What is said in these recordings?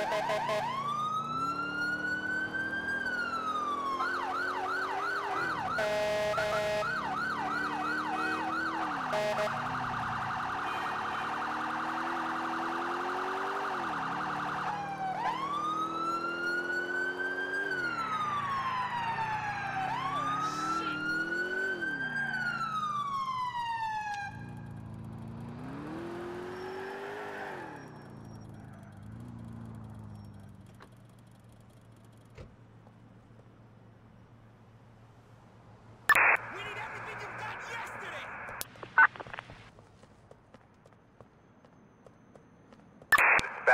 you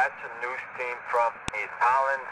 Dispatch a news team from East Holland.